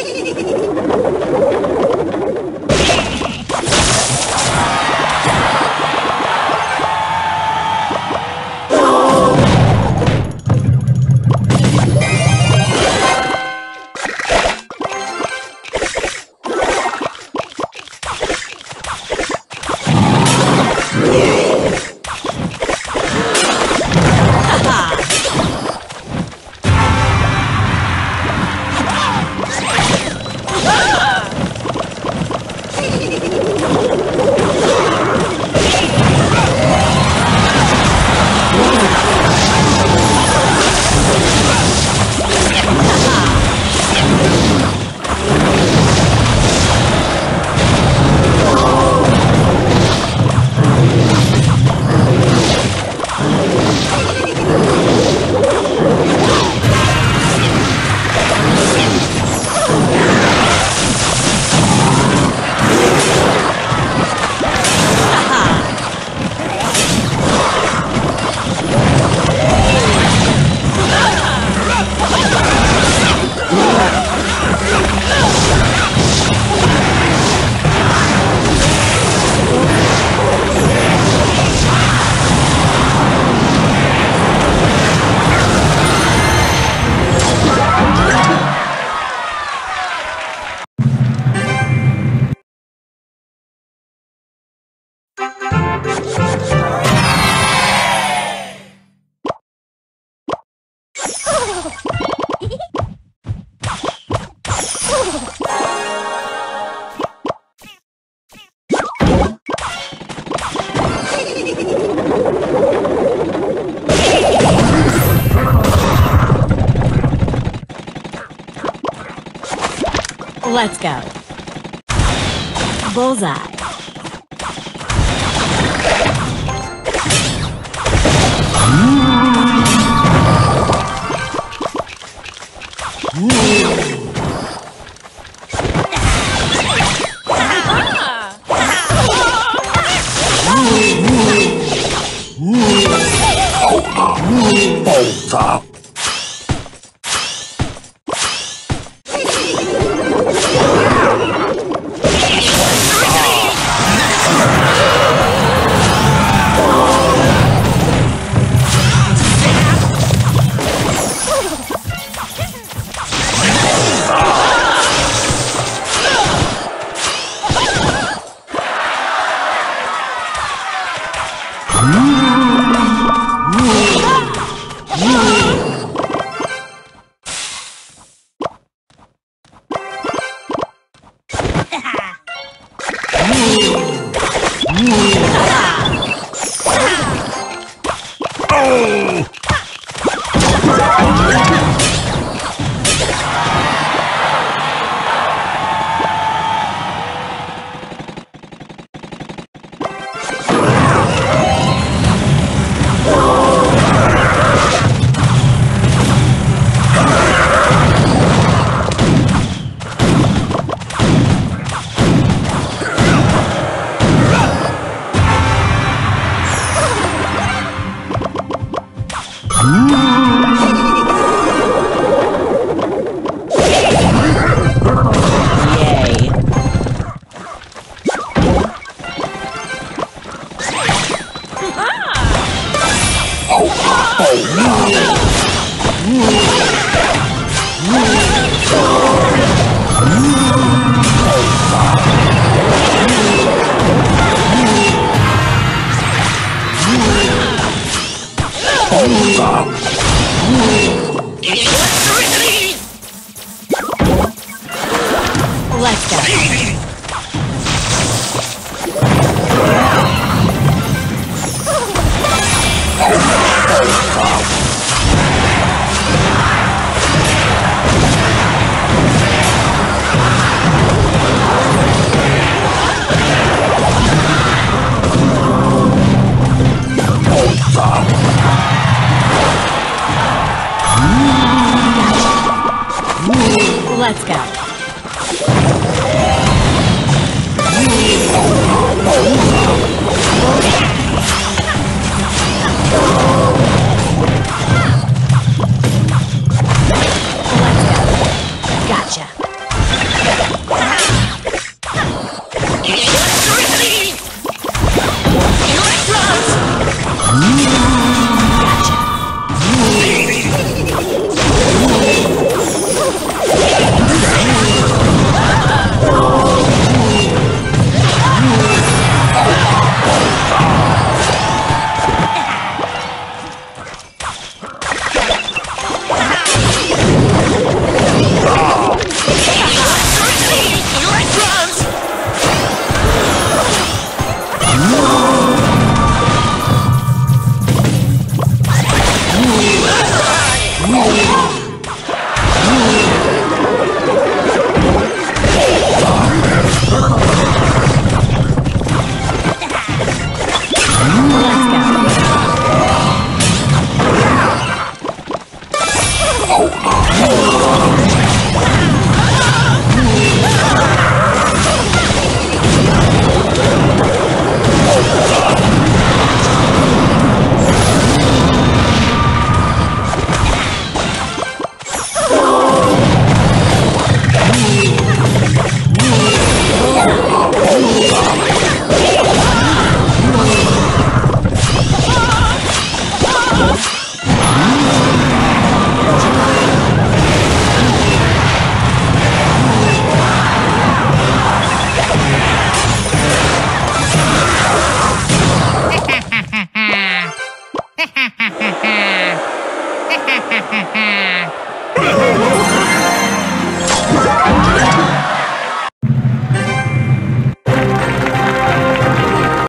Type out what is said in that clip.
ハハハハ! Let's go. Bullseye. Bolter! Let's go.